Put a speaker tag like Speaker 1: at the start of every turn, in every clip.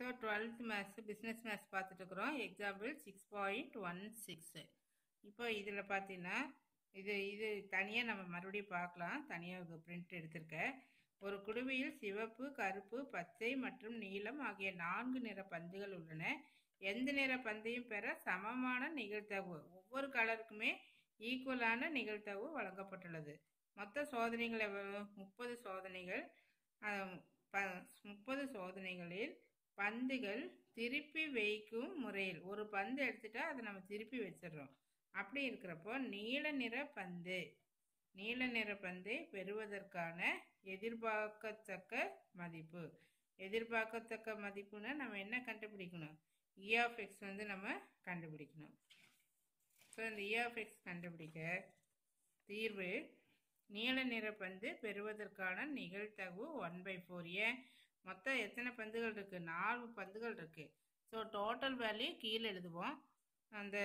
Speaker 1: So twelfth maths business maths பார்த்துட்டு இருக்கிறோம் example six point one six இப்போ இதில் பார்த்தீங்கன்னா இது இது தனியாக நம்ம மறுபடியும் பார்க்கலாம். தனியாக பிரிண்ட் எடுத்திருக்கேன் ஒரு குடுவையில் சிவப்பு கருப்பு பச்சை மற்றும் நீலம் ஆகிய நான்கு நிற பந்துகள் உள்ளன. எந்த நிற பந்தையும் பெற சமமான நிகழ்த்தவு ஒவ்வொரு கலருக்குமே ஈக்குவலான நிகழ்த்தவு வழங்கப்பட்டுள்ளது. மொத்த சோதனைகள் எவ்வளவு? முப்பது சோதனைகள். முப்பது சோதனைகளில் பந்துகள் திருப்பி வைக்கும் முறையில். ஒரு பந்து எடுத்துட்டா அதை நம்ம திருப்பி வச்சிடுறோம். அப்படி இருக்கிறப்போ நீல நிற பந்து நீல நிற பந்தை பெறுவதற்கான எதிர்பார்க்கத்தக்க மதிப்பு. எதிர்பார்க்கத்தக்க மதிப்புனா நம்ம என்ன கண்டுபிடிக்கணும்? E இ வந்து நம்ம கண்டுபிடிக்கணும். ஸோ இந்த e இ கண்டுபிடிக்க தீர்வு நீல நிற பந்து பெறுவதற்கான நிகழ்தகவு ஒன் பை ஃபோர் ஏன்? மொத்தம் எத்தனை பந்துகள் இருக்குது நாலு பந்துகள் இருக்குது ஸோ டோட்டல் வேல்யூ கீழே எழுதுவோம். அந்த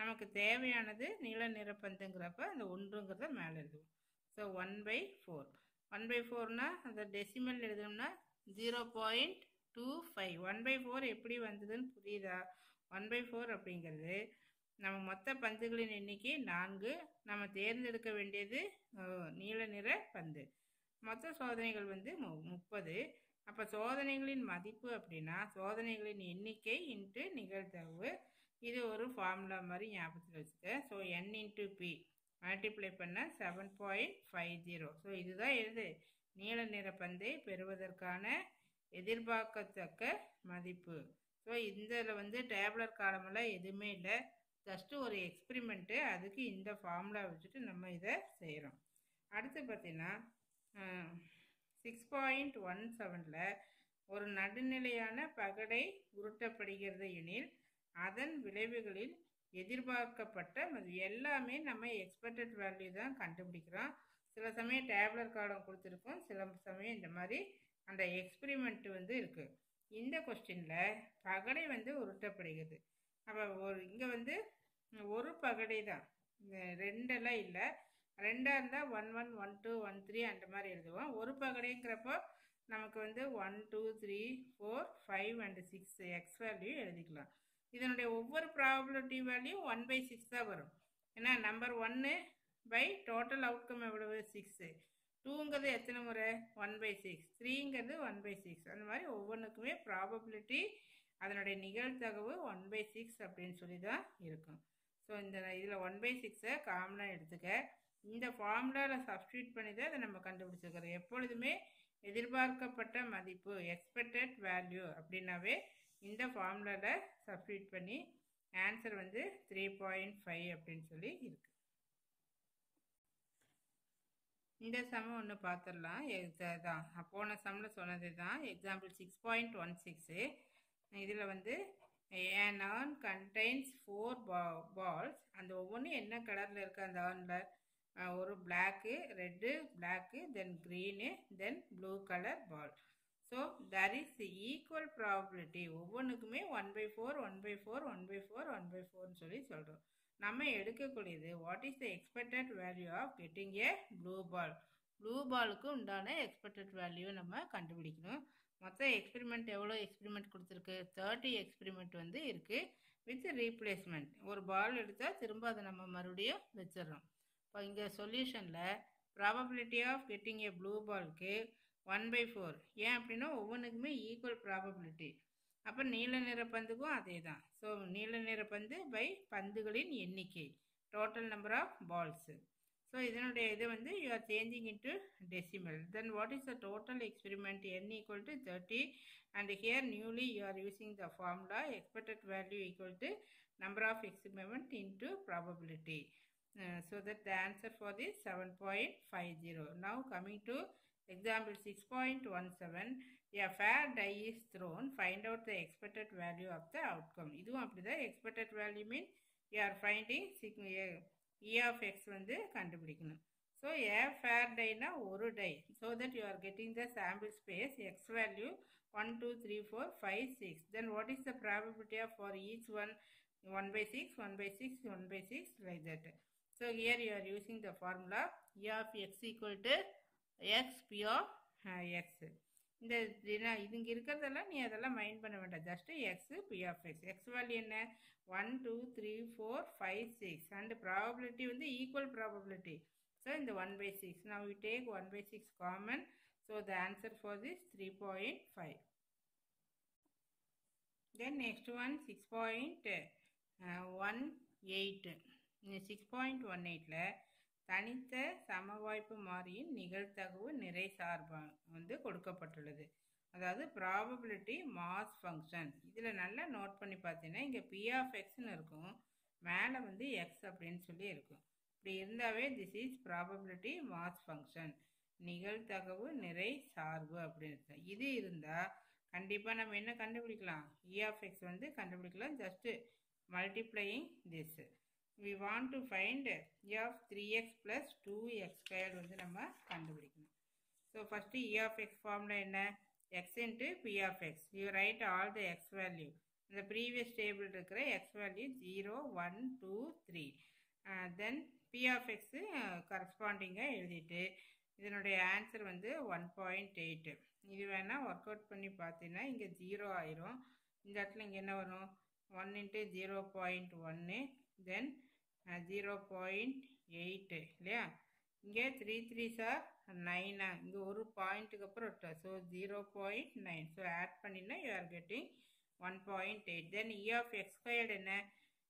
Speaker 1: நமக்கு தேவையானது நீல நிற பந்துங்கிறப்ப அந்த ஒன்றுங்கிறத மேலே எழுதுவோம். So one by four one by ஃபோர்னால் அந்த டெசிமல் எழுதணும்னா zero point two five one by four எப்படி வந்ததுன்னு புரியுதா? ஒன் பை ஃபோர் அப்படிங்கிறது நம்ம மொத்த பந்துகளின் எண்ணிக்கை நான்கு. நம்ம தேர்ந்தெடுக்க வேண்டியது நீல நிற பந்து. மொத்த சோதனைகள் வந்து மு முப்பது. அப்போ சோதனைகளின் மதிப்பு அப்படின்னா சோதனைகளின் எண்ணிக்கை இன்ட்டு நிகழ்தகவு. இது ஒரு ஃபார்முலா மாதிரி ஞாபகத்தில் வச்சுக்க. So N into P multiply பண்ண seven point five zero so இதுதான் எழுது. நீல நிற பந்தை பெறுவதற்கான எதிர்பார்க்கத்தக்க மதிப்பு. ஸோ இதில் வந்து டேப்லர் காலமெல்லாம் எதுவுமே இல்லை. ஜஸ்ட்டு ஒரு எக்ஸ்பிரிமெண்ட்டு அதுக்கு இந்த ஃபார்முலா வச்சுட்டு நம்ம இதை செய்கிறோம் அடுத்து பார்த்திங்கன்னா சிக்ஸ் பாயிண்ட் ஒன் செவனில் ஒரு நடுநிலையான பகடை உருட்டப்படுகிறது எனில் அதன் விளைவுகளில் எதிர்பார்க்கப்பட்ட எல்லாமே நம்ம எக்ஸ்பெக்டட் வேல்யூ தான் கண்டுபிடிக்கிறோம். சில சமயம் டேப்லர் கார்டும் கொடுத்துருக்கோம். சில சமயம் இந்த மாதிரி அந்த எக்ஸ்பிரிமெண்ட் வந்து இருக்குது இந்த கொஸ்டினில் பகடை வந்து உருட்டப்படுகிறது. அப்போ ஒரு இங்கே வந்து ஒரு பகடை தான் ரெண்டெல்லாம் இல்லை. ரெண்டாக இருந்தால் one one one two one three அந்த மாதிரி எழுதுவோம். ஒரு பகடைங்கிறப்போ நமக்கு வந்து one two three four five and six X value எழுதிக்கலாம். இதனுடைய ஒவ்வொரு probability value one by six தான் வரும். ஏன்னா நம்பர் ஒன்று பை டோட்டல் அவுட்கம் எவ்வளவு? சிக்ஸு டூங்கிறது எத்தனை முறை? ஒன் பை சிக்ஸ் த்ரீங்கிறது ஒன் பை சிக்ஸ் அந்த மாதிரி ஒவ்வொன்றுக்குமே ப்ராபபிலிட்டி அதனுடைய நிகழ்தகவு ஒன் பை சிக்ஸ் அப்படின்னு சொல்லி தான் இருக்கும். ஸோ இந்த இதில் ஒன் பை சிக்ஸை காமனாக எடுத்துக்க. இந்த ஃபார்முலாவில் சப்ஸ்டியூட் பண்ணி தான் அதை நம்ம கண்டுபிடிச்சிருக்கிறோம் எப்பொழுதுமே எதிர்பார்க்கப்பட்ட மதிப்பு எக்ஸ்பெக்டட் வேல்யூ அப்படின்னாவே இந்த ஃபார்முலாவில் சப்ஸ்டியூட் பண்ணி ஆன்சர் வந்து த்ரீ பாயிண்ட் ஃபைவ் அப்படின்னு சொல்லி இருக்கு. இந்த சமம் ஒன்று பார்த்துடலாம் தான் போன சம்மில் சொன்னது தான் example six point one six இதில் வந்து ஏன் ஆர்ன் கண்டெய்ன்ஸ் ஃபோர் பா பால்ஸ் அந்த ஒவ்வொன்றும் என்ன கலரில் இருக்குது அந்த ஆர்னில் ஒரு black red black then green then blue colour ball so there is equal probability ஒவ்வொன்றுக்குமே one by four one by four one by four one by ஃபோர்னு சொல்லி சொல்கிறோம் நம்ம எடுக்கக்கூடியது what is the expected value of getting a blue ball blue பாலுக்கு உண்டான expected value நம்ம கண்டுபிடிக்கணும். மொத்தம் experiment எவ்வளோ எக்ஸ்பெரிமெண்ட் கொடுத்துருக்கு? தேர்ட்டி எக்ஸ்பெரிமெண்ட் வந்து இருக்குது வித் ரீப்ளேஸ்மெண்ட் ஒரு பால் எடுத்தால் திரும்ப அதை நம்ம மறுபடியும் வச்சிடறோம். இப்போ இங்கே சொல்யூஷனில் probability of getting a blue பால்க்கு one by four ஏன் அப்படின்னா ஒவ்வொன்றுக்குமே ஈக்குவல் ப்ராபபிலிட்டி அப்போ நீல நிற பந்துக்கும் அதே தான் ஸோ நீல நிற பந்து பை பந்துகளின் எண்ணிக்கை total number of balls so இதனுடைய இது வந்து you are changing into decimal then what is the total experiment N equal to thirty and here newly you are using the formula expected value equal to number of experiment into probability so that the answer for this seven point five zero now coming to Example 6.17 A fair die is thrown find out the expected value of the outcome இதுவும் அப்படிதான் expected value mean you are finding E of x வந்து கண்டுபிடிக்கணும் so ஏ fair டைனா ஒரு die so that you are getting the sample space X value one two three four five six then what is the probability of for each one one by six one by six one by six like that So here you are using the formula E of x equal to x p of x. இந்த இதுங்க இது இங்கே இருக்கிறதெல்லாம் நீ அதெல்லாம் mind பண்ண வேண்டாம். Just X P of X X value என்ன? One two three four five six and probability வந்து ஈக்குவல் ப்ராபபிலிட்டி ஸோ இந்த one by six now we take one by six common so the answer for this three point five then next one six point one eight six point one எயிட்டில் தனித்த சமவாய்ப்பு மாறியின் நிகழ்தகவு நிறை சார்பாக வந்து கொடுக்கப்பட்டுள்ளது. அதாவது ப்ராபபிலிட்டி மாஸ் ஃபங்க்ஷன் இதில் நல்லா நோட் பண்ணி பார்த்தீங்கன்னா இங்கே பி ஆஃப் எக்ஸ்னு இருக்கும். மேலே வந்து எக்ஸ் அப்படின்னு சொல்லி இருக்கும். இப்படி இருந்தாவே this is probability mass function நிகழ்தகவு நிறை சார்பு அப்படின்னு இருக்கும் இது இருந்தால் கண்டிப்பாக நம்ம என்ன கண்டுபிடிக்கலாம்? இ ஆஃப் எக்ஸ் வந்து கண்டுபிடிக்கலாம். Just multiplying this we want to find E of three X plus two X square வந்து நம்ம கண்டுபிடிக்கணும். So first E of X ஃபார்மில் என்ன? X into P of X you write all the X value இந்த previous table இருக்கிற X value zero one two three then P of X கரஸ்பாண்டிங்காக எழுதிட்டு இதனுடைய answer வந்து ஒன் பாயிண்ட் எயிட்டு இது வேணால் work out பண்ணி பார்த்தீங்கன்னா இங்கே ஜீரோ ஆயிரும். இந்த இடத்துல இங்கே என்ன வரும்? ஒன் இன்ட்டு ஜீரோ பாயிண்ட் ஒன்று தென் ஜீரோ பாயிண்ட் எயிட்டு இல்லையா? இங்கே த்ரீ த்ரீ சார் நைனா இங்கே ஒரு பாயிண்ட்டுக்கு அப்புறம் so zero point nine so add பண்ணினா you are getting one point eight then e of x squared என்ன?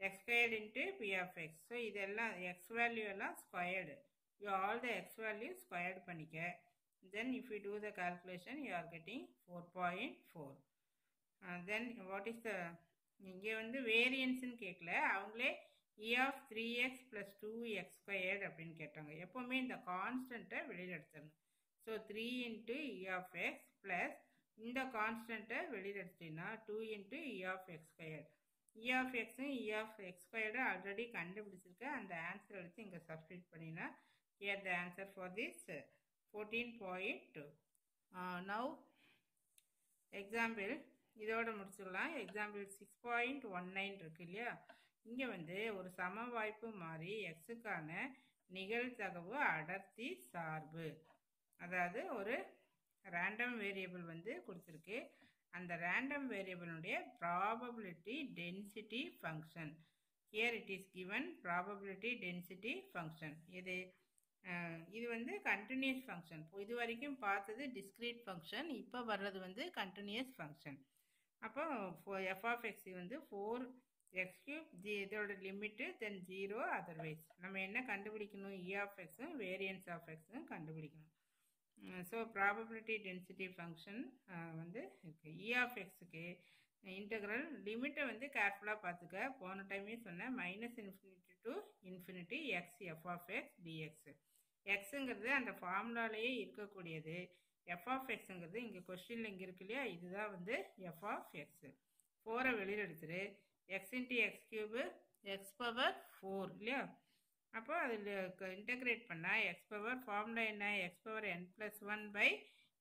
Speaker 1: X squared into p of x so இதெல்லாம் X value எல்லாம் squared you all the x value squared பண்ணிக்க. Then if you do the calculation you are getting four point four then what is the இங்கே வந்து வேரியன்ஸ்னு கேட்கல அவங்களே e of three x plus two x squared அப்படின்னு கேட்டாங்க. எப்போவுமே இந்த கான்ஸ்டண்ட்டை வெளியில் எடுத்துடணும் so three into e of x plus இந்த கான்ஸ்டண்ட்டை வெளியில் எடுத்தீங்கன்னா two into e of x squared e of எக்ஸும் e of x squared already கண்டுபிடிச்சிருக்கேன் அந்த ஆன்சர் எடுத்து இங்கே சப்ஸ்டியூட் பண்ணினா here the answer for this fourteen point two now example இதோட முடிச்சிடலாம் example six point one nine இருக்கு இல்லையா? இங்கே வந்து ஒரு சம வாய்ப்பு மாறி எக்ஸுக்கான நிகழ்தகவு அடர்த்தி சார்பு. அதாவது ஒரு ரேண்டம் வேரியபிள் வந்து கொடுத்துருக்கு. அந்த random வேரியபிளுடைய probability density function here it is given probability density function இது இது வந்து கண்டினியூஸ் ஃபங்க்ஷன் இது வரைக்கும் பார்த்தது டிஸ்க்ரீட் ஃபங்க்ஷன் இப்போ வர்றது வந்து கண்டினியூஸ் ஃபங்க்ஷன் அப்போ ஃபோ ஆஃப் வந்து ஃபோர் எக்ஸ் கியூப் ஜி இதோட லிமிட்டு தென் ஜீரோ அதர்வைஸ் நம்ம என்ன கண்டுபிடிக்கணும்? இ ஆஃப் எக்ஸும் வேரியன்ஸ் ஆஃப் எக்ஸும் கண்டுபிடிக்கணும். ஸோ ப்ராபபிலிட்டி டென்சிட்டி ஃபங்க்ஷன் வந்து இருக்குது இ ஆஃப் எக்ஸுக்கு இன்டெக்ரல் லிமிட்டை வந்து கேர்ஃபுல்லாக பார்த்துக்க போன டைமே சொன்னேன் minus infinity to infinity x f of x d x எக்ஸுங்கிறது அந்த ஃபார்முலாலேயே இருக்கக்கூடியது. எஃப் ஆஃப் எக்ஸுங்கிறது இங்கே கொஸ்டினில் இங்கே இருக்கு இல்லையா? இதுதான் வந்து எஃப் ஆஃப் எக்ஸு ஃபோரை வெளியில் எடுத்துரு. X into x cube x power four இல்லையா? அப்போ அதில் இன்டகிரேட் பண்ணால் எக்ஸ் பவர் ஃபார்முலா என்ன? X power n plus one by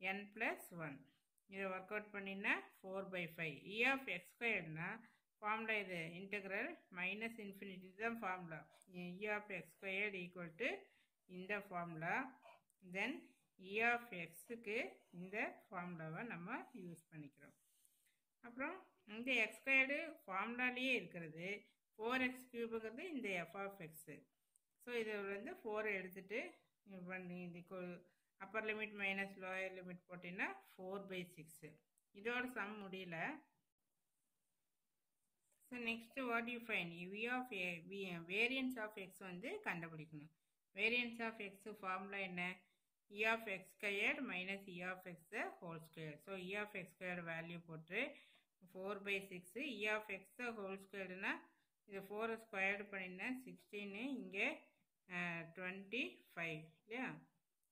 Speaker 1: n plus one இதை ஒர்க் அவுட் பண்ணினா four by five e of x ஸ்கொயர்னா formula இது இன்டகிரல் மைனஸ் இன்ஃபினிட்டி தான் formula e of x squared equal to இந்த formula then e of எக்ஸுக்கு இந்த ஃபார்முலாவை நம்ம use பண்ணிக்கிறோம். அப்புறம் இந்த எக்ஸ் ஸ்கொயர்டு ஃபார்முலாலேயே இருக்கிறது. ஃபோர் எக்ஸ் கியூபுங்கிறது இந்த எஃப் ஆஃப் எக்ஸு ஸோ இதை வந்து ஃபோரை எடுத்துகிட்டு இது பண்ணி இந்த upper limit minus lower limit போட்டிங்கன்னா ஃபோர் பை சிக்ஸு இதோட சம் முடியல. So next what you find V of variance of x வந்து கண்டுபிடிக்கணும். வேரியன்ஸ் ஆஃப் எக்ஸ் ஃபார்முலா என்ன? E of x square minus e of x whole square so e of x square value போட்டு four by six e of x whole ஸ்கொயர்டுனா இது ஃபோரை squared பண்ணியிருந்தேன் sixteen இங்கே twenty five இல்லையா?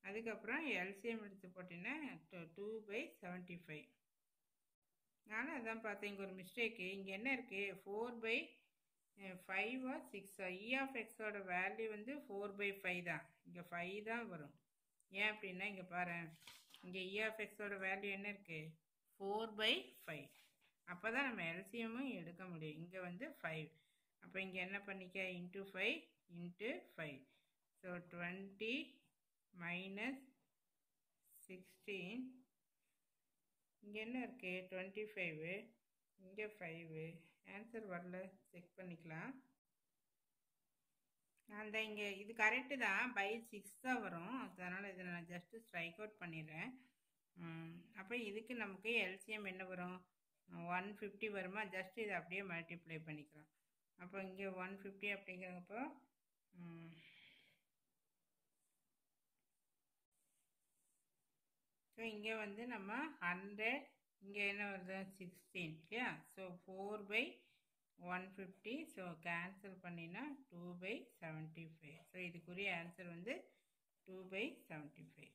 Speaker 1: அதுக்கப்புறம் LCM எடுத்து போட்டிங்கன்னா டூ பை செவன்ட்டி ஃபைவ் நானும் அதான் பார்த்தேன் இங்கே ஒரு மிஸ்டேக்கு இங்கே என்ன இருக்குது ஃபோர் பை ஃபைவா சிக்ஸா இ ஆஃப் எக்ஸோட வேல்யூ வந்து ஃபோர் பை ஃபைவ் தான். இங்கே ஃபைவ் தான் வரும். ஏன் அப்படின்னா இங்கே பாரு இங்கே இ e ஆஃப் எக்ஸோட வேல்யூ என்ன இருக்குது ஃபோர் பை ஃபைவ் அப்போ தான் நம்ம எல்சியமும் எடுக்க முடியும். இங்கே வந்து ஃபைவ் அப்போ இங்கே என்ன பண்ணிக்க? Into five into five so twenty minus sixteen இங்கே என்ன இருக்குது டுவெண்ட்டி ஃபைவு இங்கே ஃபைவு ஆன்சர் வரல. செக் பண்ணிக்கலாம். அந்த இங்கே இது கரெக்டு தான். பை சிக்ஸ் தான் வரும். அதனால் இதை நான் ஜஸ்ட்டு ஸ்ட்ரைக் அவுட் பண்ணிடுறேன். அப்போ இதுக்கு நமக்கு எல்சிஎம் என்ன வரும்? ஒன் ஃபிஃப்டி வருமா? ஜஸ்ட் இதை அப்படியே மல்டிப்ளை பண்ணிக்கிறோம் அப்போ இங்கே ஒன் ஃபிஃப்டி அப்படிங்கிறப்போ ஸோ இங்கே வந்து நம்ம ஹண்ட்ரட் இங்கே என்ன வருது? சிக்ஸ்டீன் இல்லையா? So four by one fifty so cancel பண்ணினா two by seventy five so இதுக்குரிய ஆன்சர் வந்து டூ பை செவன்ட்டி ஃபைவ்